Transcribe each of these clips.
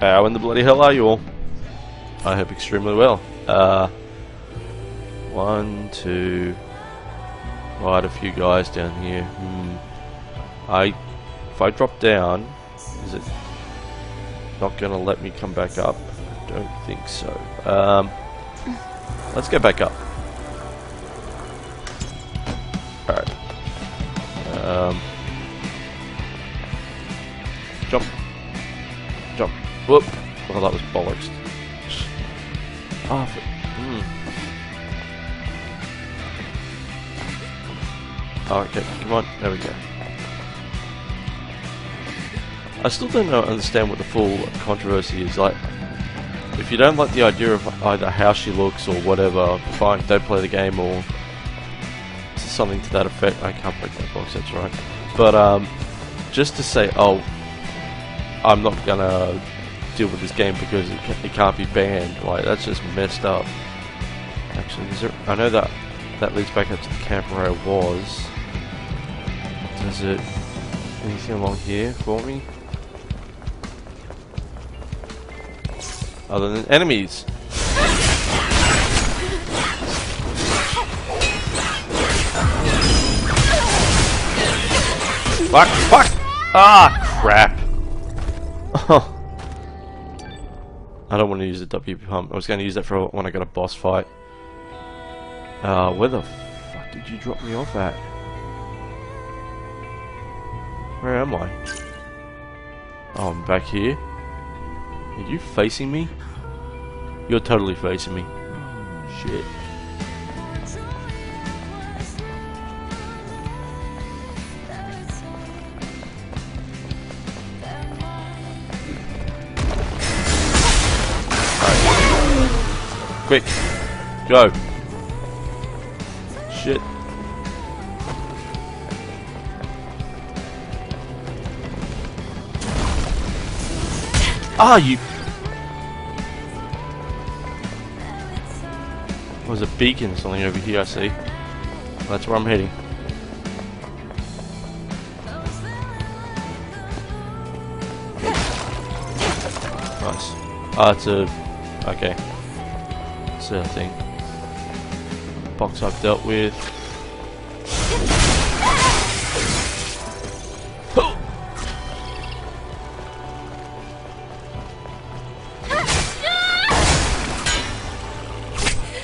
How in the bloody hell are you all? I hope extremely well. Uh, one, two, quite a few guys down here. Hmm. I, if I drop down, is it not going to let me come back up? I don't think so. Um, let's go back up. Alright. Um, Whoop. Well, that was bollocks. Ah, oh, mm. oh, okay, come on, there we go. I still don't understand what the full controversy is. Like, if you don't like the idea of either how she looks or whatever, fine, don't play the game or something to that effect. I can't break that box, that's right. But um, just to say, oh, I'm not gonna deal with this game because it, it can't be banned. Like that's just messed up. Actually, is there, I know that that leads back up to the camp where I was. Does it anything along here for me? Other than enemies. Fuck, fuck! Ah, crap. I don't want to use the WP pump. I was going to use that for when I got a boss fight. Uh, where the fuck did you drop me off at? Where am I? Oh, I'm back here. Are you facing me? You're totally facing me. Shit. Quick. Go. Shit. Ah, you... There's a beacon or something over here, I see. That's where I'm heading. Nice. Ah, it's a... Okay uh, thing. Box I've dealt with.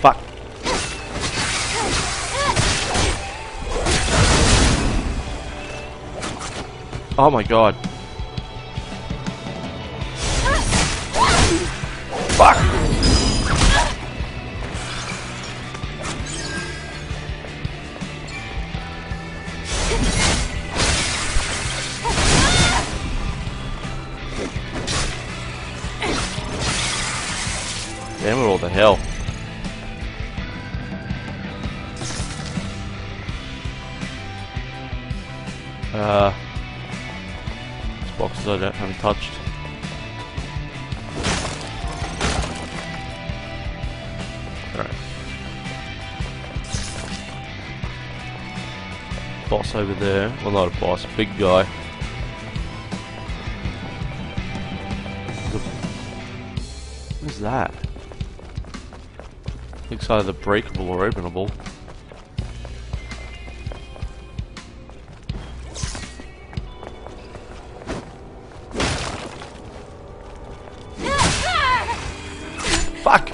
Fuck. Oh my god. The hell? Uh, these boxes I don't, haven't touched. Alright. Boss over there. Well, not a boss, big guy. What is that? Looks either breakable or openable. Fuck!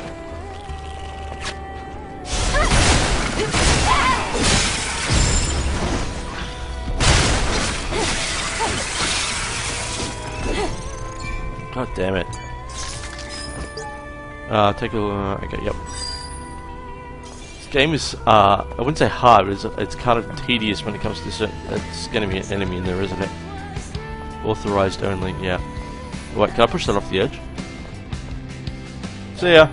God damn it. Uh, take a look. Uh, okay, yep game is, uh, I wouldn't say hard, but it's, it's kind of tedious when it comes to certain, it's going to be an enemy in there, isn't it? Authorized only, yeah. Wait, can I push that off the edge? See ya!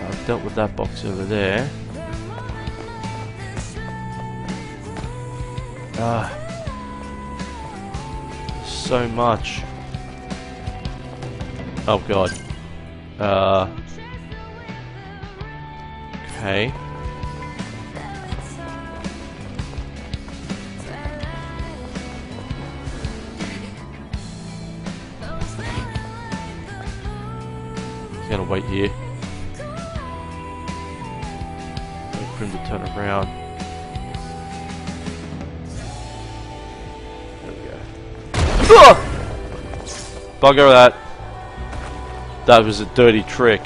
I've dealt with that box over there. Ah. So much. Oh god. Uh... Okay. gonna wait here. Wait for him to turn around. There we go. Ah! Bugger that. That was a dirty trick.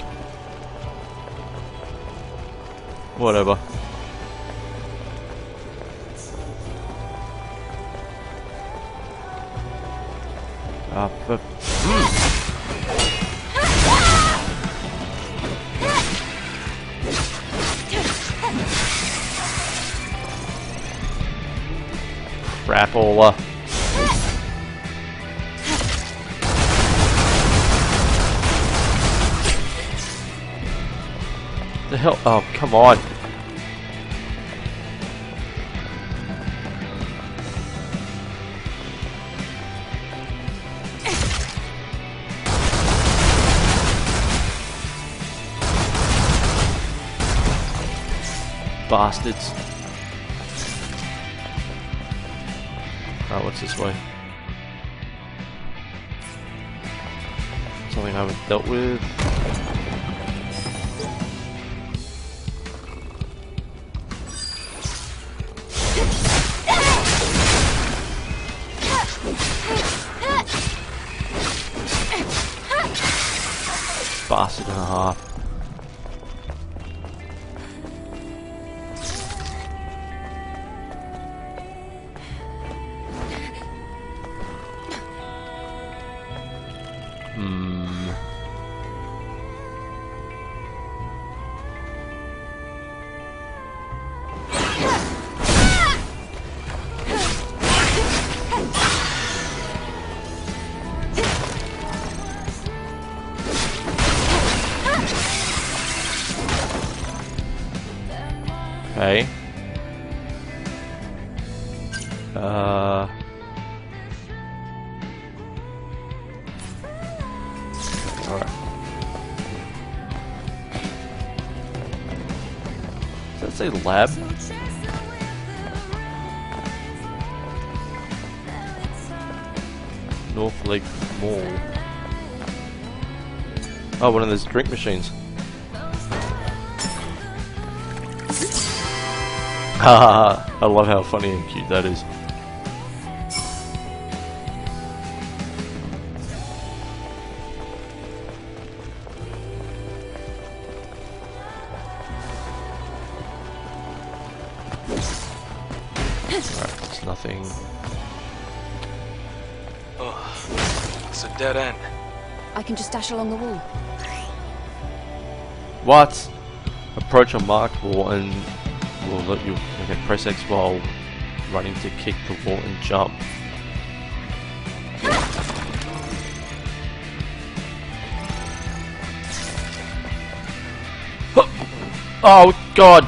Whatever. Ah, for crapola. The hell? Oh, come on. Bastards. Alright, what's this way? Something I haven't dealt with. Bastard and a half. Alright. Does that say lab? North Lake Mall. Oh, one of those drink machines. Haha, I love how funny and cute that is. Dash along the wall. What? Approach a marked wall and will let you okay, press X while running to kick the wall and jump. Oh god!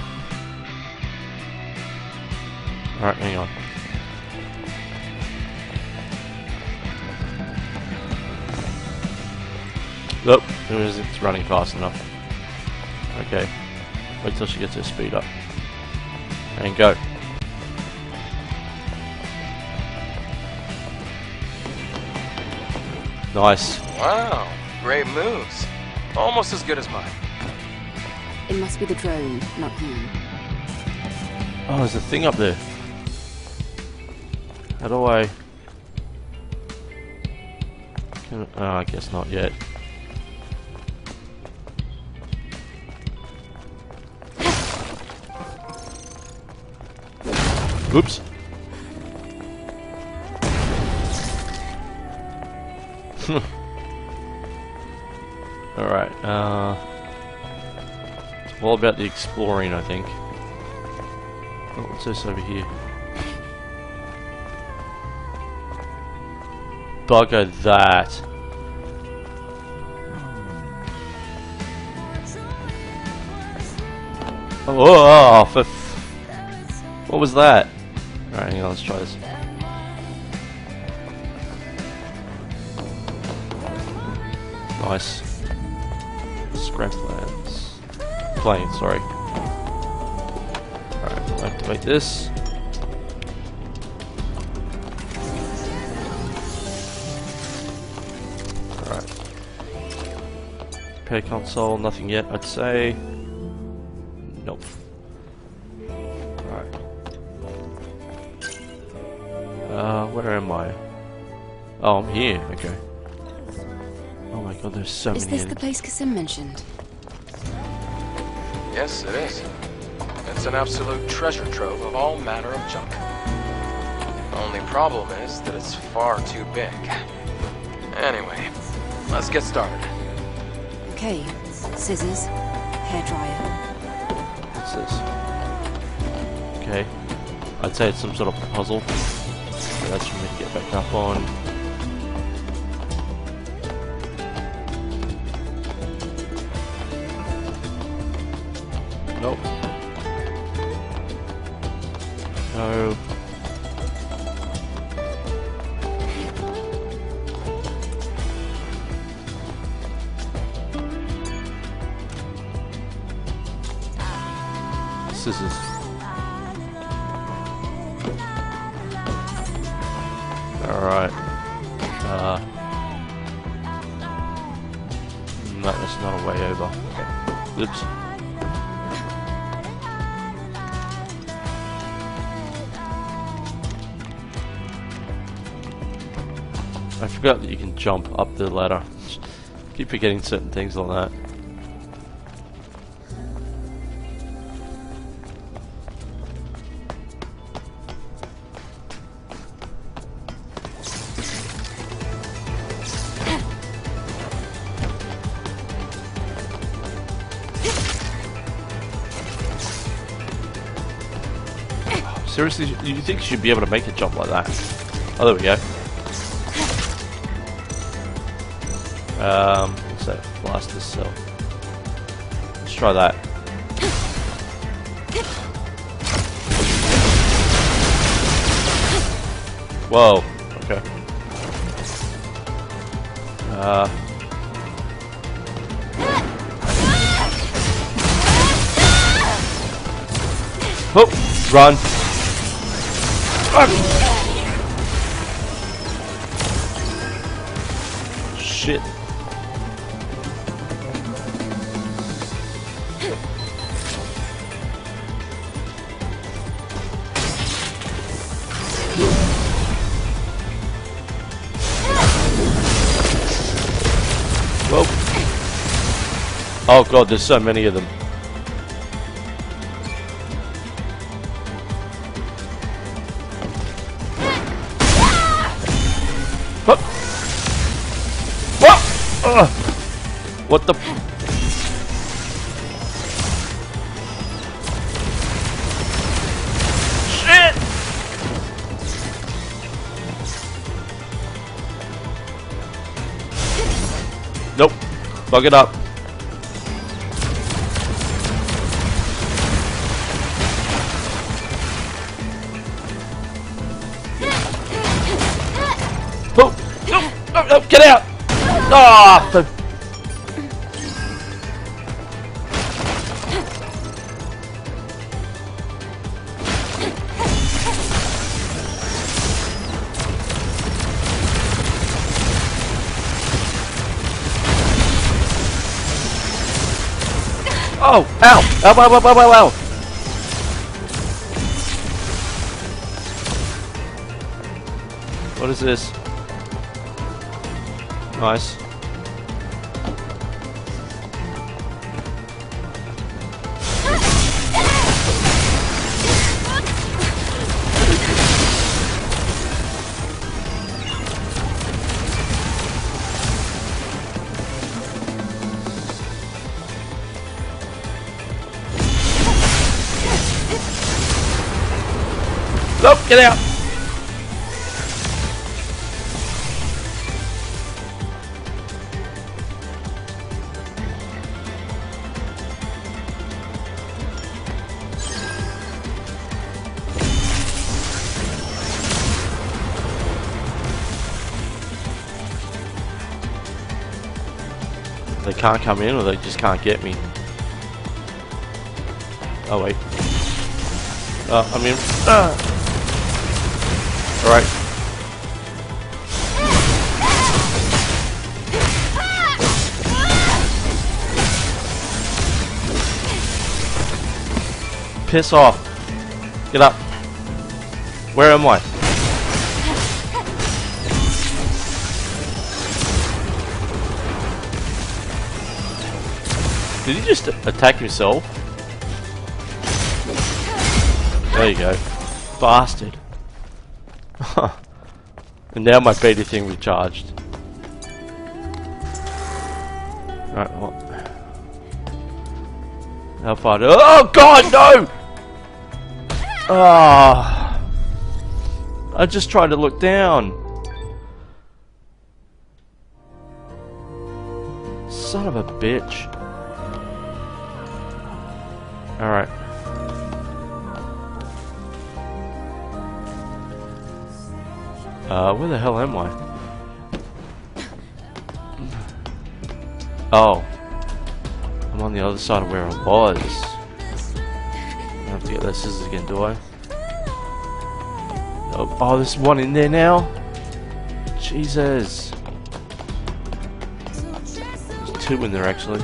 Nope, it was- it's running fast enough. Okay. Wait till she gets her speed up. And go. Nice. Wow, great moves. Almost as good as mine. It must be the drone, not you. Oh, there's a thing up there. How do I... Can... Oh, I guess not yet. Oops. Alright, uh... It's all about the exploring, I think. Oh, what's this over here? Bugger that. Oh, for what was that? Alright, hang let's try this. Nice. Scrap lands. Plane, sorry. Alright, activate this. Alright. repair console, nothing yet, I'd say. Nope. Here, okay. Oh my god, there's so Is many Is this the place Kasim mentioned? Yes, it is. It's an absolute treasure trove of all manner of junk. Only problem is that it's far too big. Anyway, let's get started. Okay. Scissors, hairdryer. What's this? Okay. I'd say it's some sort of puzzle. So that's for me to get back up on. No, that's not a way over. Oops. I forgot that you can jump up the ladder. Keep forgetting certain things like that. You think you should be able to make a jump like that? Oh, there we go. Um, what's that? Blaster cell. Let's try that. Whoa. Okay. Uh. Oh, run. Shit. Whoa. Oh god, there's so many of them. What the? Shit! Nope. Bug it up. Oh, no, no, no, get out! Ah! the- Oh, ow! Ow, ow, ow, ow, ow, ow! What is this? Nice. Get out! They can't come in or they just can't get me. Oh wait. Uh, I mean. Piss off. Get up. Where am I? Did he just attack himself? There you go. Bastard. and now my beta thing recharged. Right, what? How far do- Oh god, no! Ah! I just tried to look down. Son of a bitch. Alright. Uh, where the hell am I? Oh. I'm on the other side of where I was. Get those scissors again, do I? Oh, oh, there's one in there now? Jesus. There's two in there actually.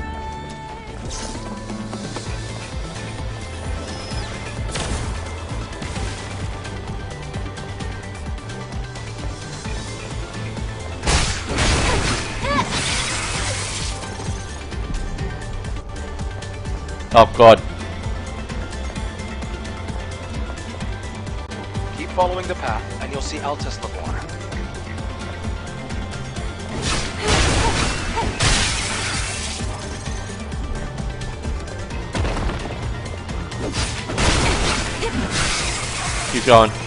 Oh god. Keep the path, and you'll see Altess Levoire. Keep going.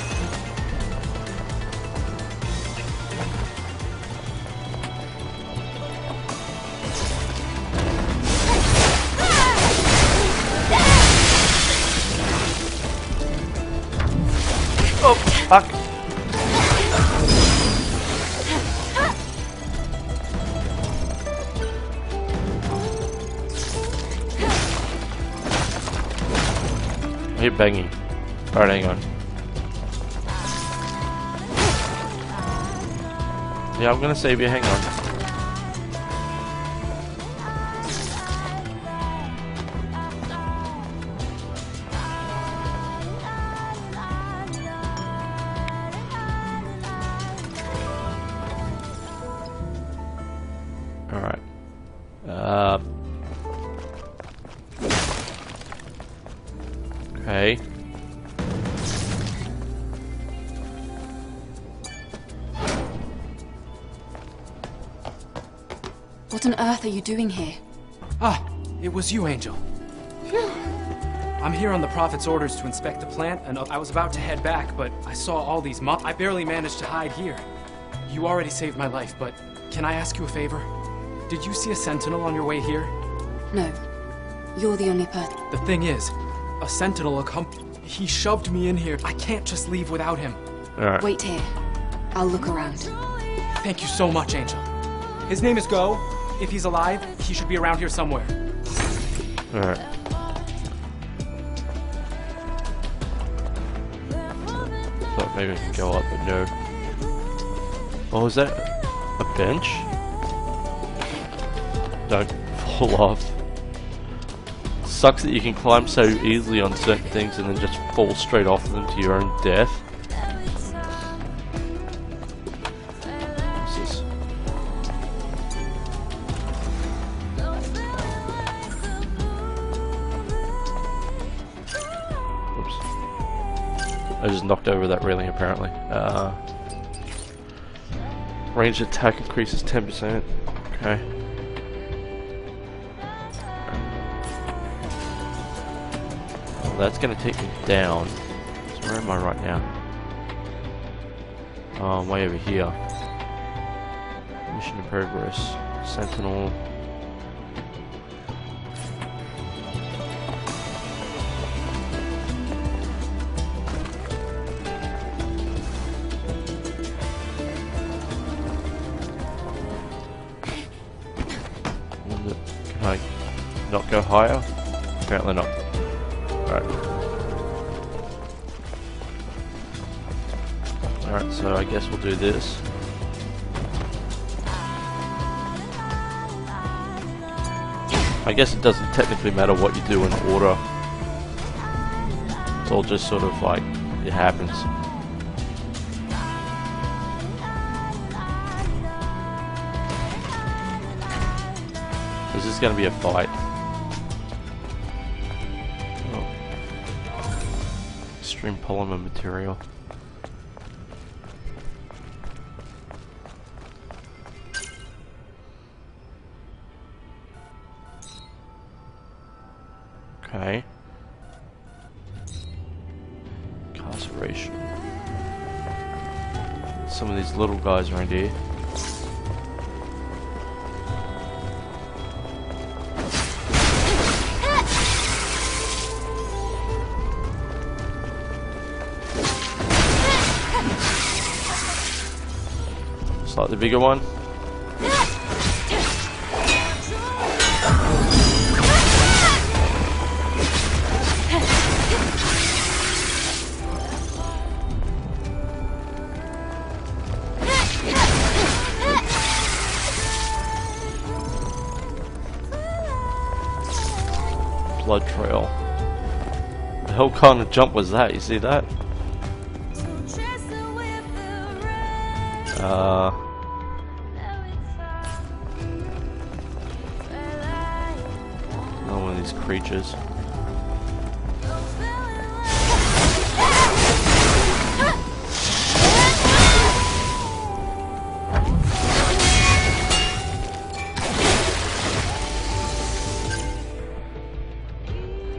Banging. Alright, hang on. Yeah, I'm gonna save you, hang on. Alright. What on earth are you doing here? Ah, it was you, Angel. I'm here on the Prophet's orders to inspect the plant, and I was about to head back, but I saw all these mo- I barely managed to hide here. You already saved my life, but can I ask you a favor? Did you see a sentinel on your way here? No. You're the only person. The thing is, a sentinel accom- He shoved me in here. I can't just leave without him. Alright. Wait here. I'll look around. Thank you so much, Angel. His name is Go. If he's alive, he should be around here somewhere. Alright. Thought maybe I can go up, but no. Oh, is that a bench? Don't fall off. Sucks that you can climb so easily on certain things and then just fall straight off them to your own death. Over that railing apparently. Uh, range attack increases 10%. Okay. Well, that's gonna take me down. So where am I right now? Oh, I'm way over here. Mission in progress. Sentinel. We'll do this. I guess it doesn't technically matter what you do in order. It's all just sort of like it happens. This is going to be a fight. Oh. Extreme polymer material. These little guys around here. Slightly bigger one. Blood trail. The hell kind of jump was that? You see that? Uh. Another one of these creatures.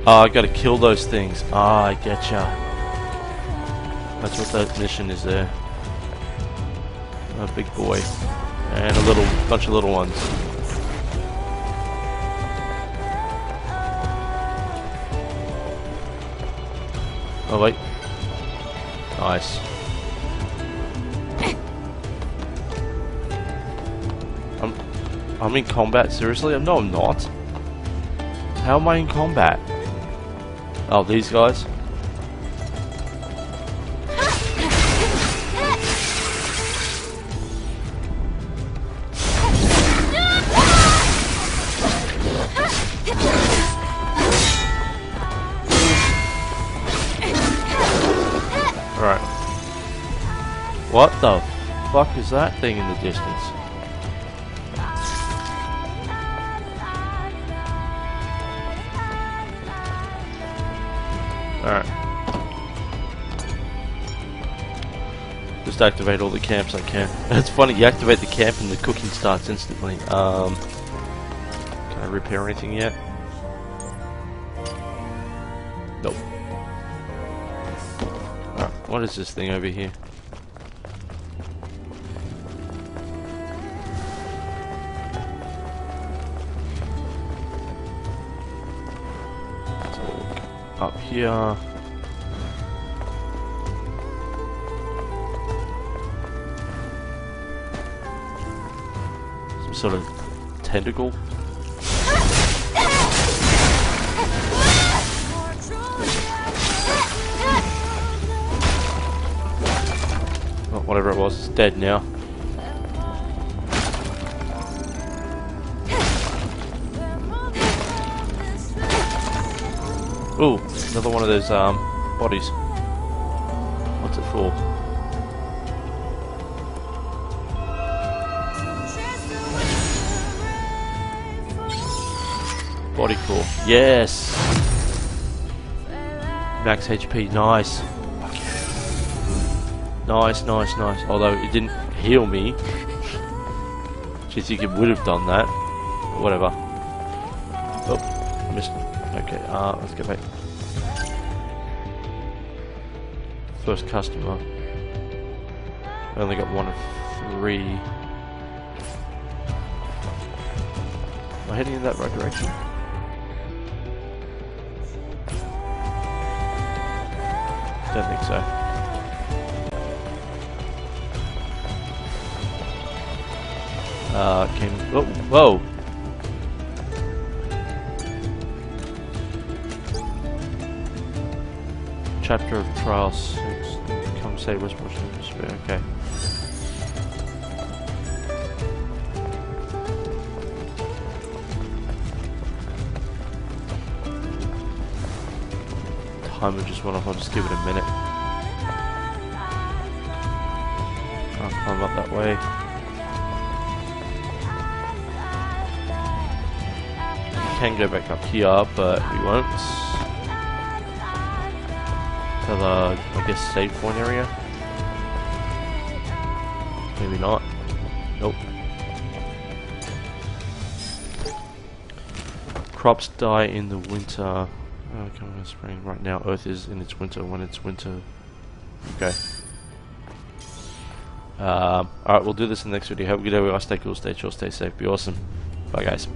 Ah, I gotta kill those things. Ah, I getcha. That's what that mission is there. A big boy. And a little bunch of little ones. Oh wait. Nice. I'm I'm in combat, seriously? No I'm not. How am I in combat? Oh, these guys? What the fuck is that thing in the distance? Just activate all the camps I can. It's funny, you activate the camp and the cooking starts instantly. Um, can I repair anything yet? Nope. Alright, what is this thing over here? Up here. Sort of tentacle. Whatever it was, it's dead now. Ooh, another one of those um bodies. What's it for? Body core. Yes. Max HP. Nice. Nice, nice, nice. Although it didn't heal me. You think it would have done that? But Whatever. Oh, I missed. Okay, uh, let's get back. First customer. I only got one of three. Am I heading in that right direction? Don't think so. Uh, came. Oh, whoa! Chapter of Trial 6. Come say Westport Despair. Okay. Timer just went off. I'll just give it a minute. Can't climb up that way. can go back up here, but we won't. To the, uh, I guess, save point area. Maybe not. Nope. Crops die in the winter. Come on, spring. Right now, Earth is in its winter when it's winter. Okay. Um, Alright, we'll do this in the next video. Have a good day. Are stay cool, stay chill, stay safe, be awesome. Bye, guys.